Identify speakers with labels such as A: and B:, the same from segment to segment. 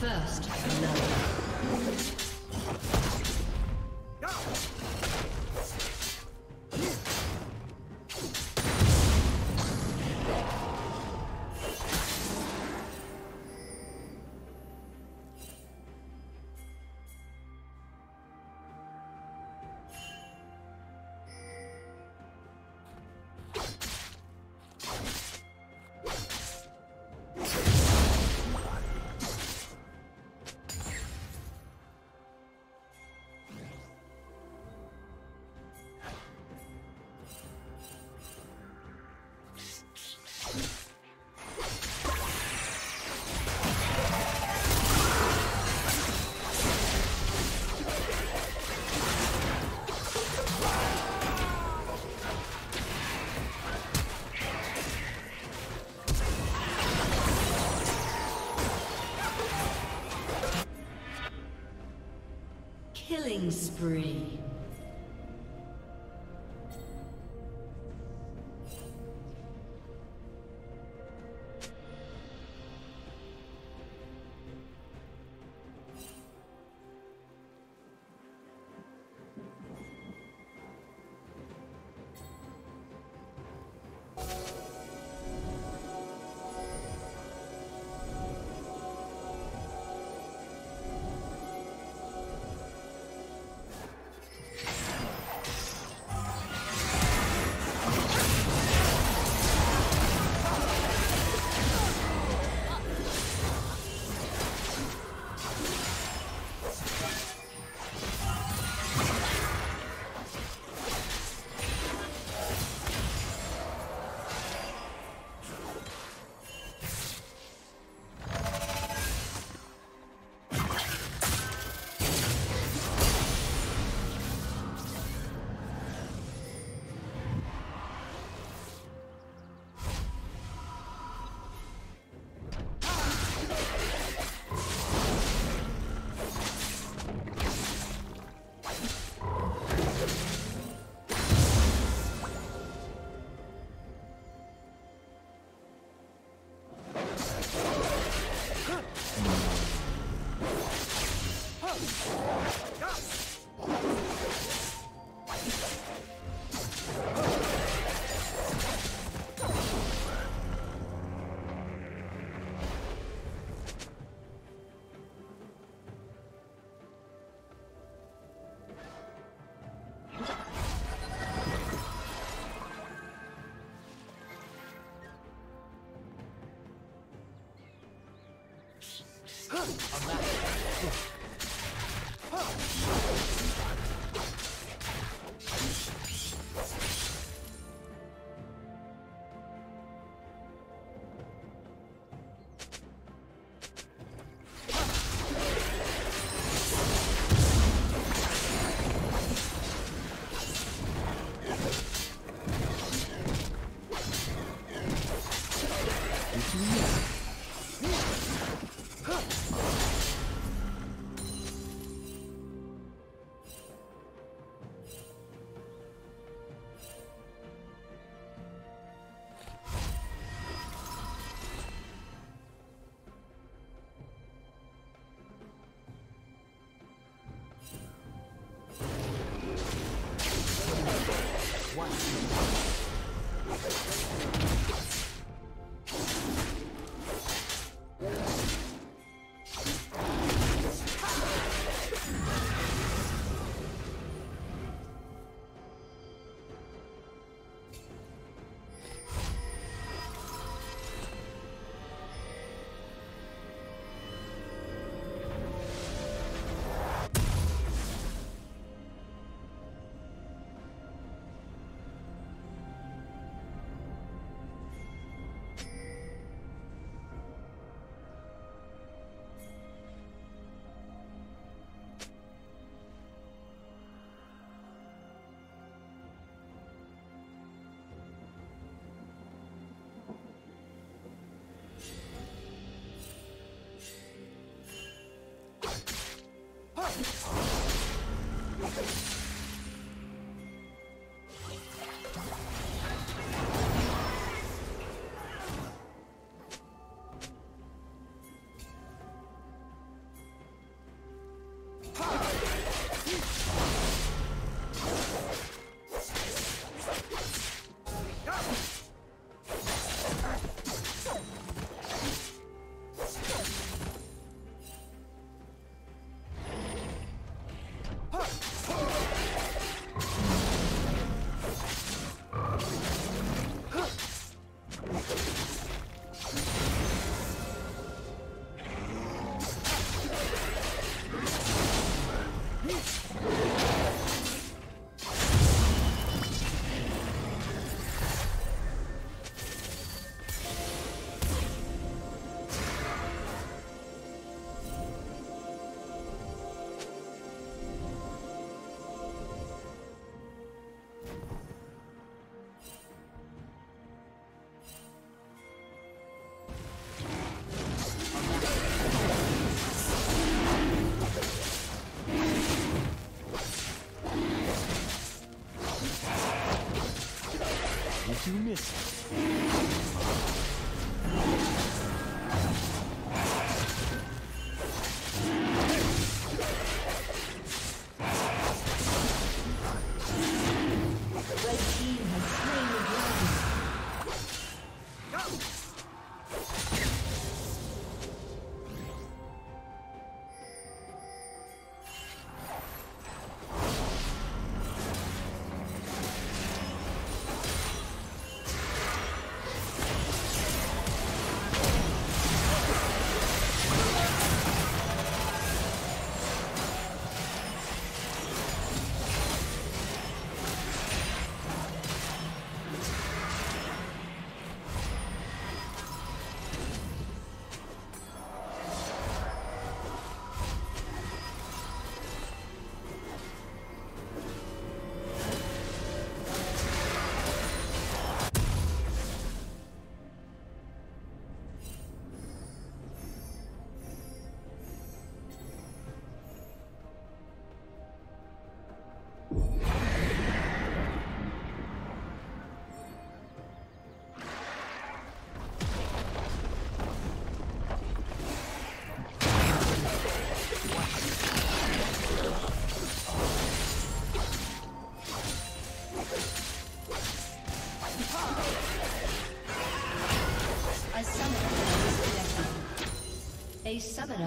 A: First love. Killing spree. A master.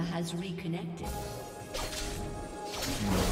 A: Has reconnected. Hmm.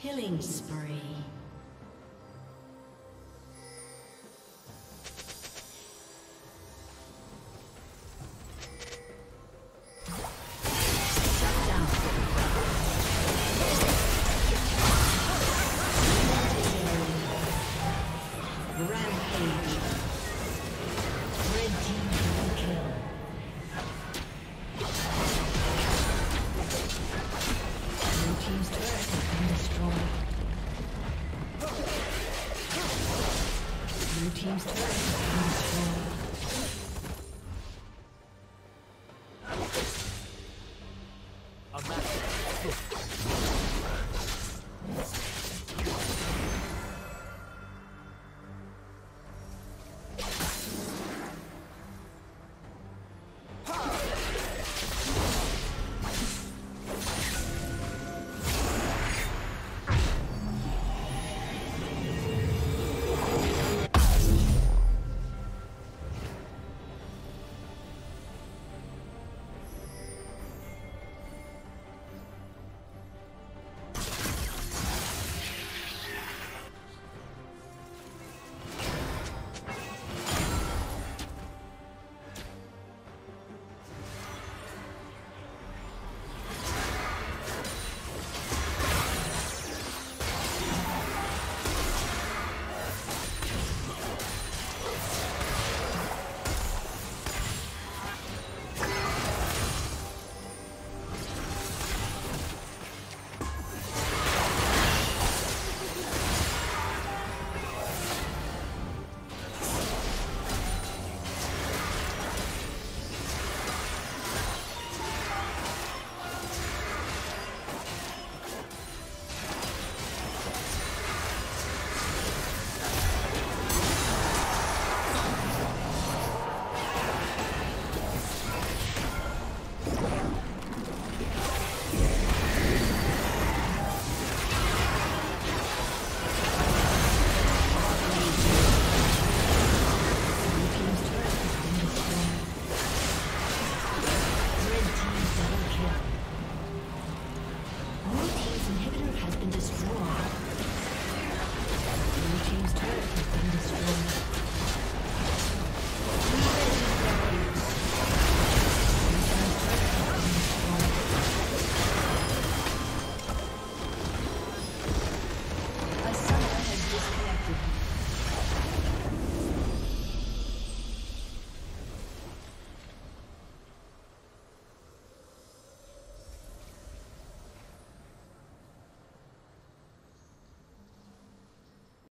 A: Killing spree.